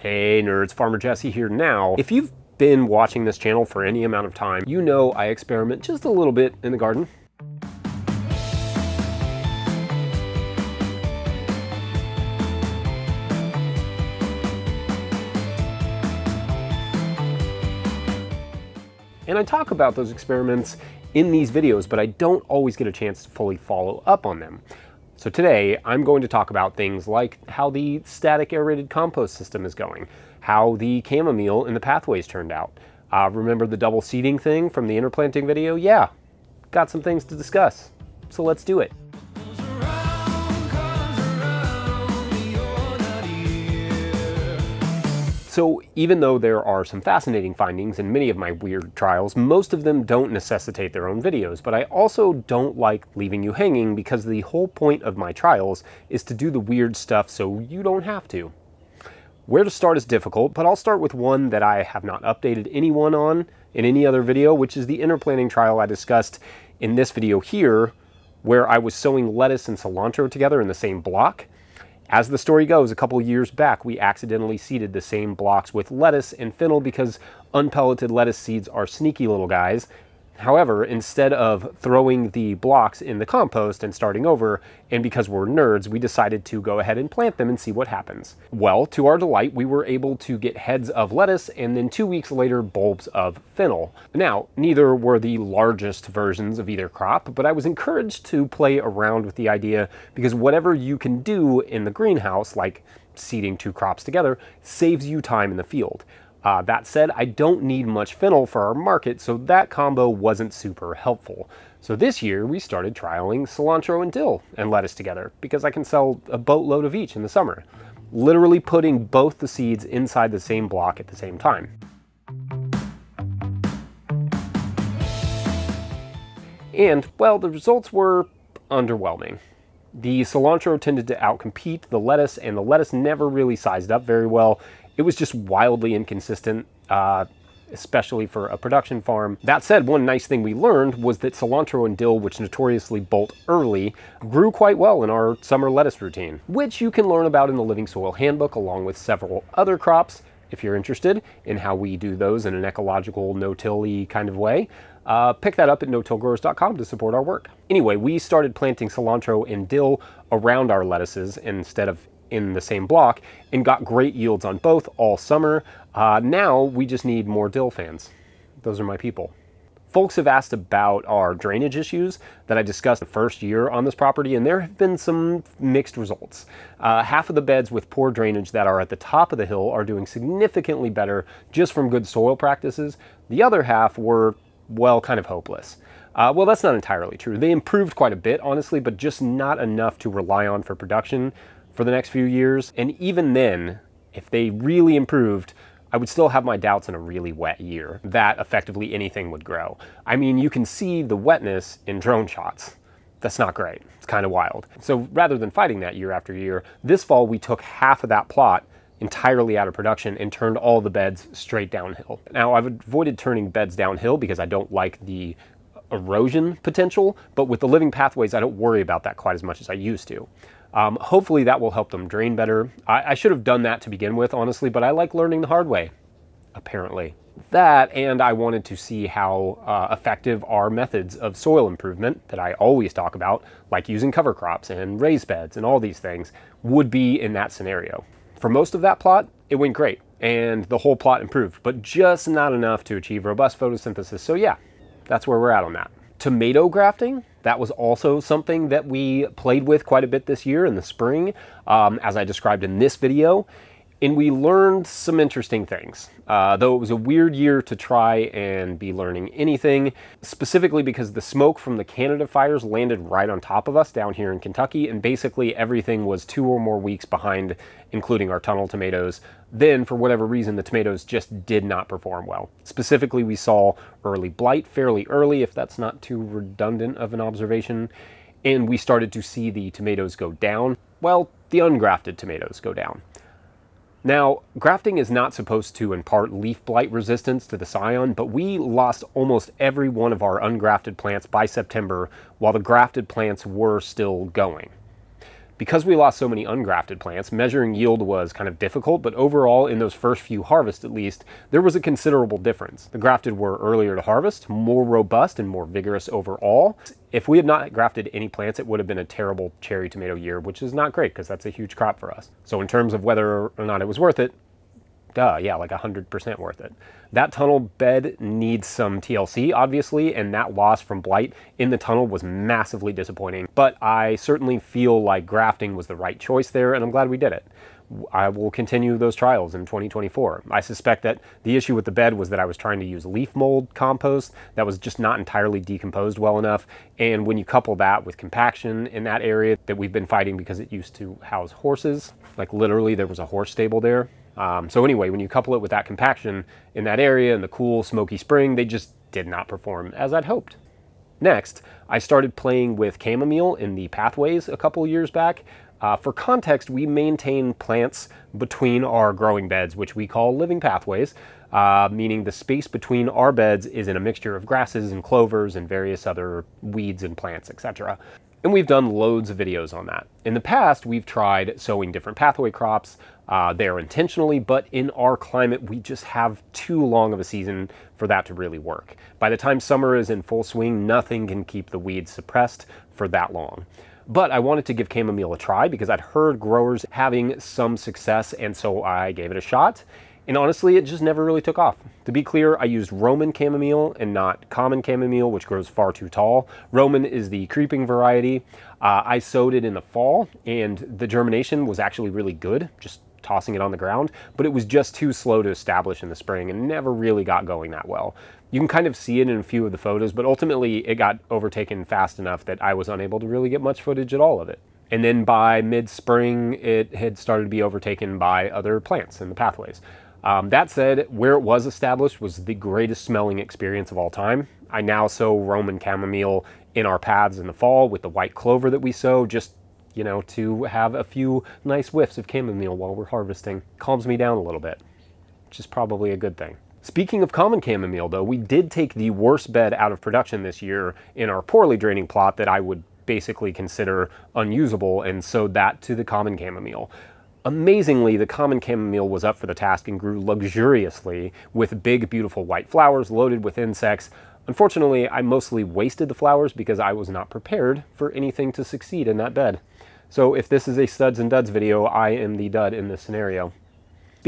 Hey nerds, Farmer Jesse here now. If you've been watching this channel for any amount of time, you know I experiment just a little bit in the garden. And I talk about those experiments in these videos, but I don't always get a chance to fully follow up on them. So today I'm going to talk about things like how the static aerated compost system is going, how the chamomile in the pathways turned out. Uh, remember the double seeding thing from the interplanting video? Yeah, got some things to discuss. So let's do it. So even though there are some fascinating findings in many of my weird trials, most of them don't necessitate their own videos, but I also don't like leaving you hanging because the whole point of my trials is to do the weird stuff so you don't have to. Where to start is difficult, but I'll start with one that I have not updated anyone on in any other video, which is the interplanting trial I discussed in this video here, where I was sowing lettuce and cilantro together in the same block. As the story goes, a couple years back, we accidentally seeded the same blocks with lettuce and fennel because unpelleted lettuce seeds are sneaky little guys, However, instead of throwing the blocks in the compost and starting over, and because we're nerds, we decided to go ahead and plant them and see what happens. Well, to our delight, we were able to get heads of lettuce and then two weeks later, bulbs of fennel. Now, neither were the largest versions of either crop, but I was encouraged to play around with the idea because whatever you can do in the greenhouse, like seeding two crops together, saves you time in the field. Uh, that said, I don't need much fennel for our market, so that combo wasn't super helpful. So this year we started trialing cilantro and dill and lettuce together because I can sell a boatload of each in the summer. Literally putting both the seeds inside the same block at the same time. And, well, the results were underwhelming. The cilantro tended to outcompete the lettuce, and the lettuce never really sized up very well, it was just wildly inconsistent, uh, especially for a production farm. That said, one nice thing we learned was that cilantro and dill, which notoriously bolt early, grew quite well in our summer lettuce routine, which you can learn about in the Living Soil Handbook along with several other crops if you're interested in how we do those in an ecological, no-till kind of way. Uh, pick that up at no-tillgrowers.com to support our work. Anyway, we started planting cilantro and dill around our lettuces instead of in the same block and got great yields on both all summer. Uh, now we just need more dill fans. Those are my people. Folks have asked about our drainage issues that I discussed the first year on this property, and there have been some mixed results. Uh, half of the beds with poor drainage that are at the top of the hill are doing significantly better just from good soil practices. The other half were, well, kind of hopeless. Uh, well, that's not entirely true. They improved quite a bit, honestly, but just not enough to rely on for production for the next few years. And even then, if they really improved, I would still have my doubts in a really wet year that effectively anything would grow. I mean, you can see the wetness in drone shots. That's not great. It's kind of wild. So rather than fighting that year after year, this fall we took half of that plot entirely out of production and turned all the beds straight downhill. Now I've avoided turning beds downhill because I don't like the erosion potential, but with the living pathways, I don't worry about that quite as much as I used to. Um, hopefully that will help them drain better. I, I, should have done that to begin with, honestly, but I like learning the hard way, apparently. That, and I wanted to see how uh, effective our methods of soil improvement that I always talk about, like using cover crops and raised beds and all these things, would be in that scenario. For most of that plot, it went great, and the whole plot improved, but just not enough to achieve robust photosynthesis. So yeah, that's where we're at on that. Tomato grafting, that was also something that we played with quite a bit this year in the spring, um, as I described in this video. And we learned some interesting things. Uh, though it was a weird year to try and be learning anything, specifically because the smoke from the Canada fires landed right on top of us down here in Kentucky, and basically everything was two or more weeks behind, including our tunnel tomatoes. Then, for whatever reason, the tomatoes just did not perform well. Specifically, we saw early blight fairly early, if that's not too redundant of an observation, and we started to see the tomatoes go down. Well, the ungrafted tomatoes go down. Now, grafting is not supposed to impart leaf blight resistance to the scion, but we lost almost every one of our ungrafted plants by September while the grafted plants were still going. Because we lost so many ungrafted plants, measuring yield was kind of difficult, but overall, in those first few harvests at least, there was a considerable difference. The grafted were earlier to harvest, more robust, and more vigorous overall. If we had not grafted any plants, it would have been a terrible cherry tomato year, which is not great because that's a huge crop for us. So in terms of whether or not it was worth it, duh, yeah, like 100% worth it. That tunnel bed needs some TLC, obviously, and that loss from blight in the tunnel was massively disappointing. But I certainly feel like grafting was the right choice there, and I'm glad we did it. I will continue those trials in 2024. I suspect that the issue with the bed was that I was trying to use leaf mold compost that was just not entirely decomposed well enough. And when you couple that with compaction in that area that we've been fighting because it used to house horses, like literally there was a horse stable there, um, so anyway, when you couple it with that compaction in that area and the cool smoky spring, they just did not perform as I'd hoped. Next, I started playing with chamomile in the pathways a couple years back. Uh, for context, we maintain plants between our growing beds, which we call living pathways, uh, meaning the space between our beds is in a mixture of grasses and clovers and various other weeds and plants, etc. And we've done loads of videos on that. In the past, we've tried sowing different pathway crops uh, there intentionally, but in our climate, we just have too long of a season for that to really work. By the time summer is in full swing, nothing can keep the weeds suppressed for that long. But I wanted to give chamomile a try because I'd heard growers having some success, and so I gave it a shot. And honestly, it just never really took off. To be clear, I used Roman chamomile and not common chamomile, which grows far too tall. Roman is the creeping variety. Uh, I sowed it in the fall, and the germination was actually really good, just tossing it on the ground, but it was just too slow to establish in the spring and never really got going that well. You can kind of see it in a few of the photos, but ultimately it got overtaken fast enough that I was unable to really get much footage at all of it. And then by mid-spring, it had started to be overtaken by other plants in the pathways. Um, that said, where it was established was the greatest smelling experience of all time. I now sow Roman chamomile in our paths in the fall with the white clover that we sow, just, you know, to have a few nice whiffs of chamomile while we're harvesting. Calms me down a little bit, which is probably a good thing. Speaking of common chamomile, though, we did take the worst bed out of production this year in our poorly draining plot that I would basically consider unusable and sowed that to the common chamomile. Amazingly, the common chamomile was up for the task and grew luxuriously with big, beautiful white flowers loaded with insects. Unfortunately, I mostly wasted the flowers because I was not prepared for anything to succeed in that bed. So if this is a studs and duds video, I am the dud in this scenario.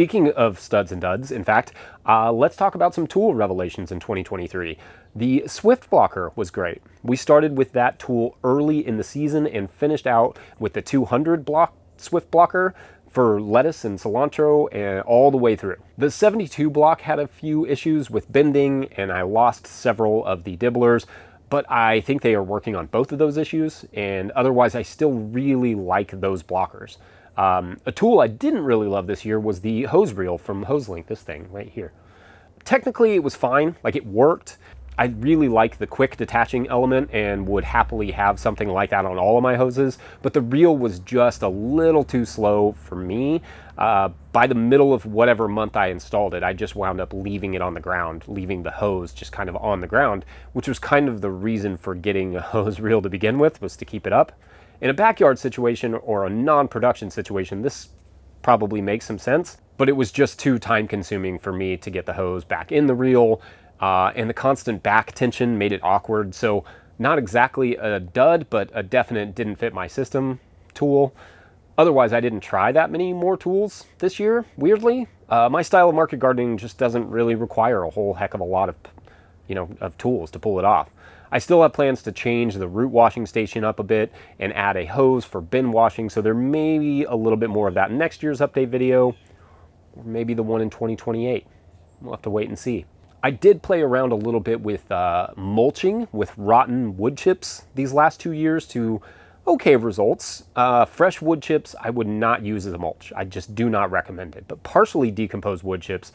Speaking of studs and duds, in fact, uh, let's talk about some tool revelations in 2023. The Swift Blocker was great. We started with that tool early in the season and finished out with the 200 block Swift Blocker for lettuce and cilantro and all the way through. The 72 block had a few issues with bending and I lost several of the dibblers, but I think they are working on both of those issues and otherwise I still really like those blockers. Um, a tool I didn't really love this year was the hose reel from HoseLink, this thing right here. Technically it was fine, like it worked, I really like the quick detaching element and would happily have something like that on all of my hoses, but the reel was just a little too slow for me. Uh, by the middle of whatever month I installed it, I just wound up leaving it on the ground, leaving the hose just kind of on the ground, which was kind of the reason for getting a hose reel to begin with, was to keep it up. In a backyard situation or a non-production situation, this probably makes some sense, but it was just too time consuming for me to get the hose back in the reel uh, and the constant back tension made it awkward. So not exactly a dud, but a definite didn't fit my system tool. Otherwise, I didn't try that many more tools this year, weirdly. Uh, my style of market gardening just doesn't really require a whole heck of a lot of, you know, of tools to pull it off. I still have plans to change the root washing station up a bit and add a hose for bin washing, so there may be a little bit more of that next year's update video, or maybe the one in 2028. We'll have to wait and see. I did play around a little bit with uh, mulching with rotten wood chips these last two years to okay results. Uh, fresh wood chips I would not use as a mulch. I just do not recommend it. But partially decomposed wood chips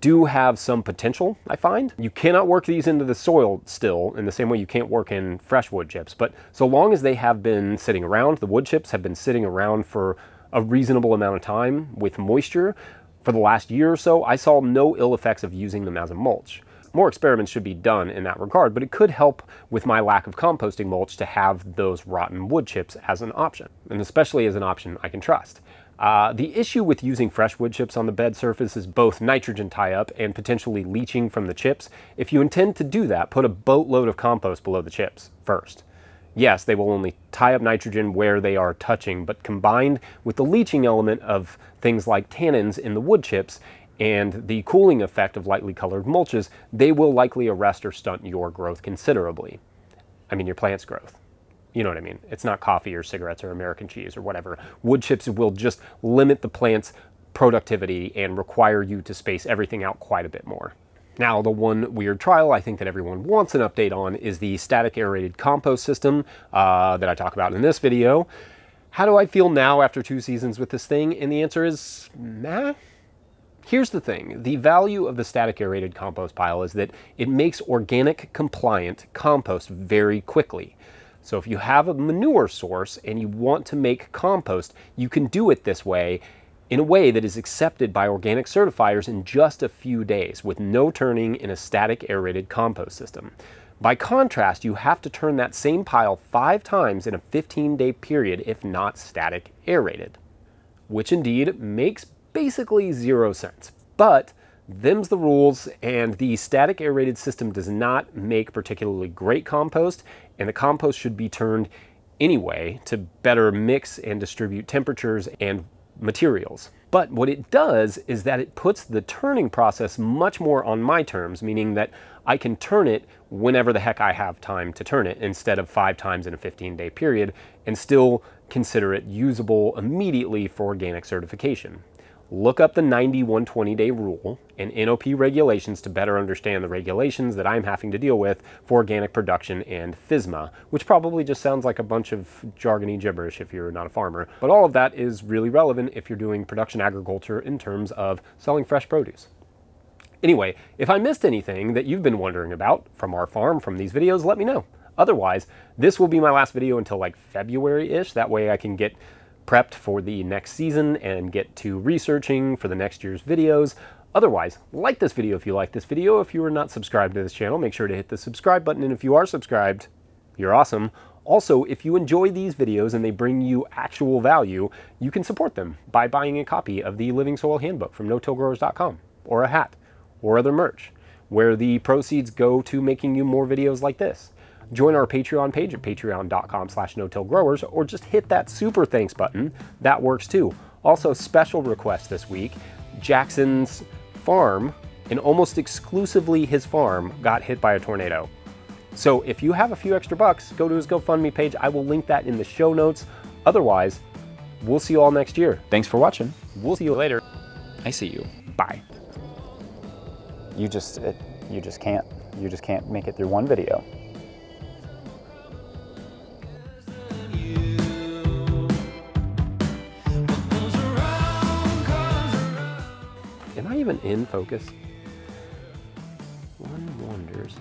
do have some potential, I find. You cannot work these into the soil still in the same way you can't work in fresh wood chips. But so long as they have been sitting around, the wood chips have been sitting around for a reasonable amount of time with moisture, for the last year or so, I saw no ill effects of using them as a mulch. More experiments should be done in that regard, but it could help with my lack of composting mulch to have those rotten wood chips as an option, and especially as an option I can trust. Uh, the issue with using fresh wood chips on the bed surface is both nitrogen tie-up and potentially leaching from the chips. If you intend to do that, put a boatload of compost below the chips first. Yes, they will only tie up nitrogen where they are touching, but combined with the leaching element of things like tannins in the wood chips and the cooling effect of lightly colored mulches, they will likely arrest or stunt your growth considerably. I mean, your plant's growth. You know what I mean? It's not coffee or cigarettes or American cheese or whatever. Wood chips will just limit the plant's productivity and require you to space everything out quite a bit more. Now, the one weird trial I think that everyone wants an update on is the static aerated compost system uh, that I talk about in this video. How do I feel now after two seasons with this thing? And the answer is, meh. Here's the thing, the value of the static aerated compost pile is that it makes organic compliant compost very quickly. So if you have a manure source and you want to make compost, you can do it this way in a way that is accepted by organic certifiers in just a few days with no turning in a static aerated compost system. By contrast, you have to turn that same pile five times in a 15 day period if not static aerated, which indeed makes basically zero sense. But Them's the rules, and the static aerated system does not make particularly great compost, and the compost should be turned anyway to better mix and distribute temperatures and materials. But what it does is that it puts the turning process much more on my terms, meaning that I can turn it whenever the heck I have time to turn it instead of five times in a 15 day period and still consider it usable immediately for organic certification look up the 90 120 day rule and NOP regulations to better understand the regulations that I'm having to deal with for organic production and FSMA, which probably just sounds like a bunch of jargony gibberish if you're not a farmer. But all of that is really relevant if you're doing production agriculture in terms of selling fresh produce. Anyway, if I missed anything that you've been wondering about from our farm from these videos, let me know. Otherwise, this will be my last video until like February-ish. That way I can get prepped for the next season and get to researching for the next year's videos. Otherwise, like this video if you like this video. If you are not subscribed to this channel, make sure to hit the subscribe button. And if you are subscribed, you're awesome. Also, if you enjoy these videos and they bring you actual value, you can support them by buying a copy of the Living Soil Handbook from no-tillgrowers.com or a hat or other merch, where the proceeds go to making you more videos like this join our Patreon page at patreon.com slash no-tillgrowers, or just hit that super thanks button. That works too. Also, special request this week, Jackson's farm, and almost exclusively his farm, got hit by a tornado. So if you have a few extra bucks, go to his GoFundMe page. I will link that in the show notes. Otherwise, we'll see you all next year. Thanks for watching. We'll see you later. I see you. Bye. You just, it, you just can't, you just can't make it through one video. in focus. One wonders.